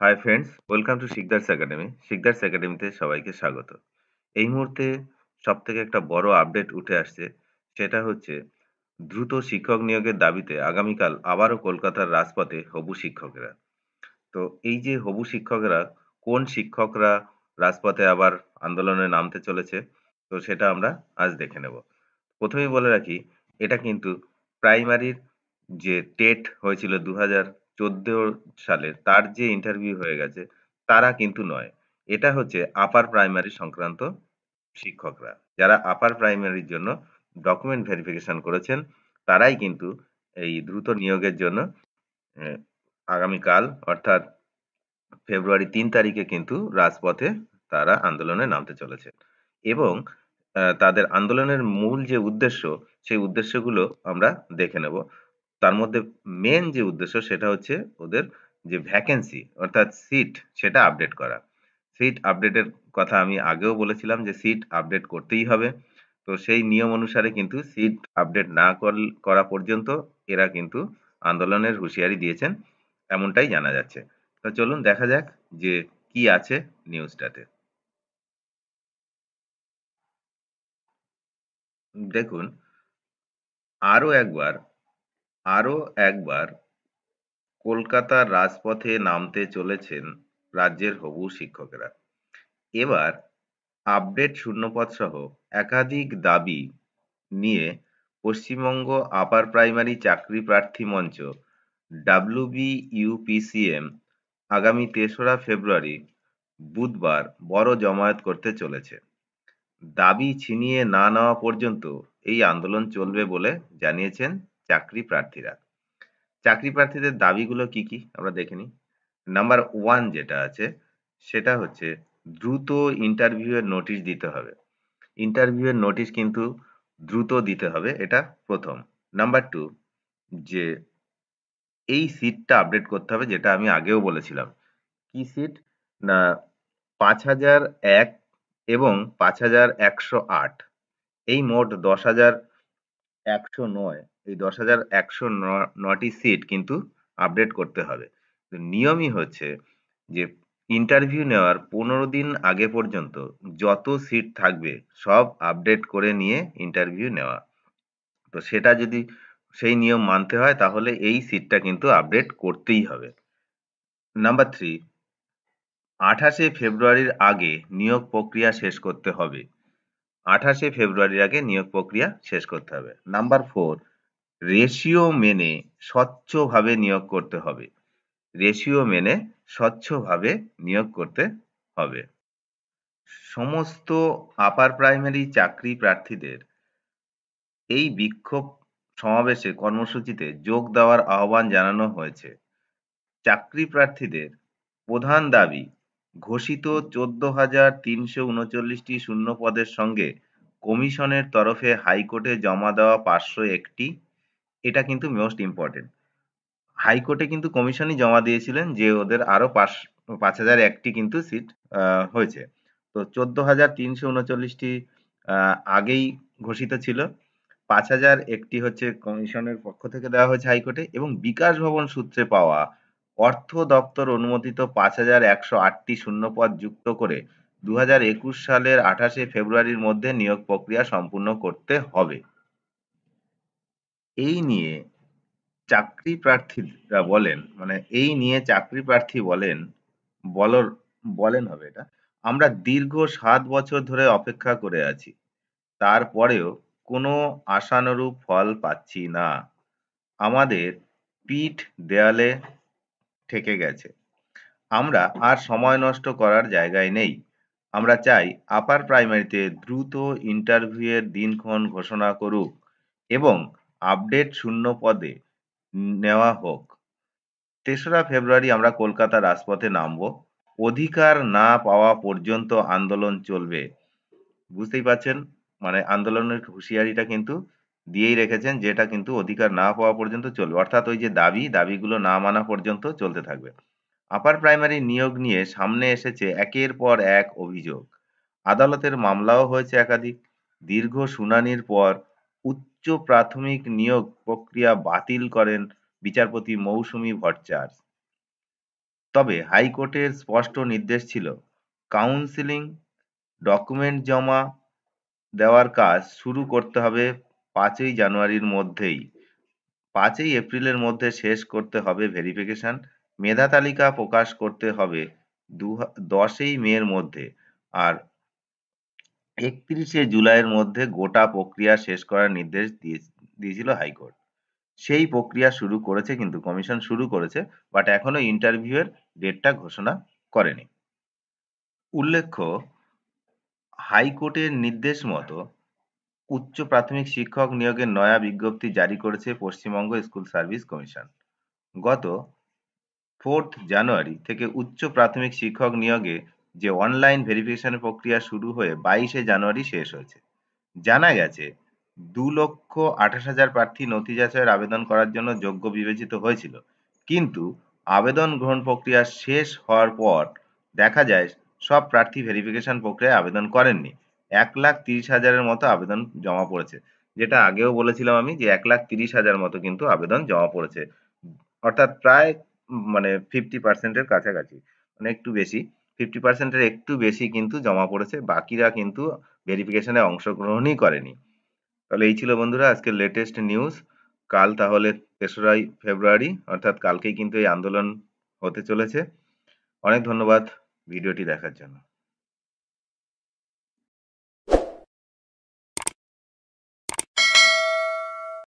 Hi friends, welcome to Sikdars academy. Sikdars একাডেমিতে সবাইকে স্বাগত। এই মুহূর্তে সবথেকে একটা বড় আপডেট উঠে আসছে, সেটা হচ্ছে দ্রুত শিক্ষক নিয়োগের দাবিতে আগামীকাল আবারও কলকাতার রাজপথে হবু শিক্ষকেরা। তো এই যে হবু শিক্ষকেরা, কোন শিক্ষকরা রাজপথে আবার আন্দোলনে নামতে চলেছে, তো সেটা আমরা আজ দেখে নেব। প্রথমেই বলে রাখি, এটা কিন্তু প্রাইমারির যে টেট হয়েছিল দু হাজার চোদ্দ সালের তার যে ইন্টারভিউ হয়ে গেছে, তারা কিন্তু নয়। এটা হচ্ছে আপার প্রাইমারি সংক্রান্ত শিক্ষকরা। যারা আপার প্রাইমারির জন্য ডকুমেন্ট ভেরিফিকেশন করেছেন, তারাই কিন্তু এই দ্রুত নিয়োগের জন্য আগামীকাল অর্থাৎ ফেব্রুয়ারি তিন তারিখে কিন্তু রাজপথে তারা আন্দোলনে নামতে চলেছে এবং তাদের আন্দোলনের মূল যে উদ্দেশ্য, সেই উদ্দেশ্যগুলো আমরা দেখে নেব। তার মধ্যে মেন যে উদ্দেশ্য সেটা হচ্ছে ওদের যে ভ্যাকেন্সি অর্থাৎ সিট সেটা আপডেট করা। সিট আপডেটের কথা আমি আগেও বলেছিলাম যে সিট আপডেট করতেই হবে। তো সেই নিয়ম অনুসারে কিন্তু সিট আপডেট না করা পর্যন্ত এরা কিন্তু আন্দোলনের হুঁশিয়ারি দিয়েছেন, এমনটাই জানা যাচ্ছে। তো চলুন দেখা যাক যে কি আছে নিউজটাতে। দেখুন, আরও একবার আরও একবার কলকাতার রাজপথে নামতে চলেছেন রাজ্যের হবু শিক্ষকেরা। এবার আপডেট শূন্যপদ সহ একাধিক দাবি নিয়ে পশ্চিমবঙ্গ আপার প্রাইমারি চাকরি প্রার্থী মঞ্চ ডাব্লিউবি ইউপিসিএম আগামী তেসরা ফেব্রুয়ারি বুধবার বড় জমায়েত করতে চলেছে। দাবি ছিনিয়ে না নেওয়া পর্যন্ত এই আন্দোলন চলবে বলে জানিয়েছেন চাকরি প্রার্থীরা। চাকরি প্রার্থীদের দাবিগুলো কি কি? আমরা দেখে নিই। নাম্বার ওয়ান যেটা আছে, সেটা হচ্ছে দ্রুত ইন্টারভিউয়ের নোটিশ দিতে হবে। ইন্টারভিউয়ের নোটিশ কিন্তু দ্রুত দিতে হবে, এটা প্রথম। নাম্বার টু যে এই সিটটা আপডেট করতে হবে, যেটা আমি আগেও বলেছিলাম। কি সিট না, পাঁচ হাজার এক এবং পাঁচ হাজার একশো আট। এই মোট দশ হাজার একশো নয়। এই দশ হাজার একশো নটি সিট কিন্তু আপডেট করতে হবে। নিয়মই হচ্ছে যে ইন্টারভিউ নেওয়ার পনেরো দিন আগে পর্যন্ত যত সিট থাকবে সব আপডেট করে নিয়ে ইন্টারভিউ নেওয়া। তো সেটা যদি সেই নিয়ম মানতে হয় তাহলে এই সিটটা কিন্তু আপডেট করতেই হবে। নাম্বার থ্রি আঠাশে ফেব্রুয়ারির আগে নিয়োগ প্রক্রিয়া শেষ করতে হবে। আঠাশে ফেব্রুয়ারির আগে নিয়োগ প্রক্রিয়া শেষ করতে হবে। নাম্বার ফোর রেশিও মেনে স্বচ্ছভাবে নিয়োগ করতে হবে। রেশিও মেনে স্বচ্ছভাবে নিয়োগ করতে হবে। সমস্ত আপার প্রাইমারি চাকরি প্রার্থীদের এই বিক্ষোভ সমাবেশে কর্মসূচিতে যোগ দেওয়ার আহ্বান জানানো হয়েছে। চাকরি প্রার্থীদের প্রধান দাবি, ঘোষিত চোদ্দ হাজার তিনশো উনচল্লিশটি শূন্য পদের সঙ্গে কমিশনের তরফে হাইকোর্টে জমা দেওয়া পাঁচশো একটি এটা কিন্তু মোস্ট ইম্পর্টেন্ট হাইকোর্টে কিন্তু কমিশনই জমা দিয়েছিলেন যে ওদের আরও পাঁচ পাঁচ হাজার একটি কিন্তু সিট হয়েছে। তো চোদ্দ হাজার তিনশো উনচল্লিশটি আগেই ঘোষিত ছিল। পাঁচ হাজার একটি হচ্ছে কমিশনের পক্ষ থেকে দেওয়া হয়েছে হাইকোর্টে এবং বিকাশ ভবন সূত্রে পাওয়া অর্থ দপ্তর অনুমোদিত পাঁচ হাজার একশো আটটি শূন্যপদ যুক্ত করে দু হাজার একুশ সালের আঠাশে ফেব্রুয়ারির মধ্যে নিয়োগ প্রক্রিয়া সম্পূর্ণ করতে হবে। এই নিয়ে চাকরি প্রার্থীরা বলেন মানে এই নিয়ে চাকরি প্রার্থী বলেন, বলর, বলেন হবে এটা, আমরা দীর্ঘ সাত বছর ধরে অপেক্ষা করে আছি। তারপরেও কোনো আশানুরূপ ফল পাচ্ছি না। আমাদের পিঠ দেয়ালে ঠেকে গেছে। আমরা আর সময় নষ্ট করার জায়গায় নেই। আমরা চাই আপার প্রাইমারিতে দ্রুত ইন্টারভিউয়ের দিনক্ষণ ঘোষণা করুক এবং আপডেট শূন্য পদে নেওয়া হোক। তেসরা ফেব্রুয়ারি আমরা কলকাতা রাজপথে নামব। অধিকার না পাওয়া পর্যন্ত আন্দোলন চলবে। বুঝতেই পারছেন? মানে আন্দোলনের হুঁশিয়ারিটা কিন্তু দিয়েই রেখেছেন যেটা কিন্তু অধিকার না পাওয়া পর্যন্ত চলবে। অর্থাৎ ওই যে দাবি, দাবিগুলো না মানা পর্যন্ত চলতে থাকবে। আপার প্রাইমারি নিয়োগ নিয়ে সামনে এসেছে একের পর এক অভিযোগ। আদালতের মামলাও হয়েছে একাধিক। দীর্ঘ শুনানির পর উচ্চ প্রাথমিক নিয়োগ প্রক্রিয়া বাতিল করেন বিচারপতি মৌসুমী ভট্টাচার্য। তবে হাইকোর্টের স্পষ্ট নির্দেশ ছিল, কাউন্সিলিং ডকুমেন্ট জমা দেওয়ার কাজ শুরু করতে হবে পাঁচই জানুয়ারির মধ্যেই। পাঁচই এপ্রিলের মধ্যে শেষ করতে হবে ভেরিফিকেশন। মেধা তালিকা প্রকাশ করতে হবে দু দশই মের মধ্যে। আর একত্রিশে জুলাইয়ের মধ্যে গোটা প্রক্রিয়া শেষ করার নির্দেশ দিয়ে, দিয়েছিল হাইকোর্ট। সেই প্রক্রিয়া শুরু করেছে কিন্তু, কমিশন শুরু করেছে, বাট এখনও ইন্টারভিউয়ের ডেটটা ঘোষণা করেনি। উল্লেখ্য, হাইকোর্টের নির্দেশ মতো উচ্চ প্রাথমিক শিক্ষক নিয়োগের নয়া বিজ্ঞপ্তি জারি করেছে পশ্চিমবঙ্গ স্কুল সার্ভিস কমিশন। গত ফোর্থ জানুয়ারি থেকে উচ্চ প্রাথমিক শিক্ষক নিয়োগে যে অনলাইন ভেরিফিকেশন প্রক্রিয়া শুরু হয়ে বাইশে জানুয়ারি শেষ হয়েছে। জানা গেছে, দু লক্ষ আঠাশ হাজার প্রার্থী নথি যাচাইয়ের আবেদন করার জন্য যোগ্য বিবেচিত হয়েছিল। কিন্তু আবেদন গ্রহণ প্রক্রিয়া শেষ হওয়ার পর দেখা যায়, সব প্রার্থী ভেরিফিকেশন প্রক্রিয়ায় আবেদন করেননি। এক লাখ তিরিশ হাজারের মতো আবেদন জমা পড়েছে। যেটা আগেও বলেছিলাম আমি যে এক লাখ তিরিশ হাজার মতো কিন্তু আবেদন জমা পড়েছে। অর্থাৎ প্রায় মানে ফিফটি পার্সেন্টের কাছাকাছি মানে একটু বেশি। ফিফটি পার্সেন্টের একটু বেশি কিন্তু জমা পড়েছে, বাকিরা কিন্তু ভেরিফিকেশনে অংশগ্রহণই করেনি। তাহলে এই ছিল বন্ধুরা আজকের লেটেস্ট নিউজ কাল তাহলে তেসরাই ফেব্রুয়ারি, অর্থাৎ কালকেই কিন্তু এই আন্দোলন হতে চলেছে। অনেক ধন্যবাদ ভিডিওটি দেখার জন্য।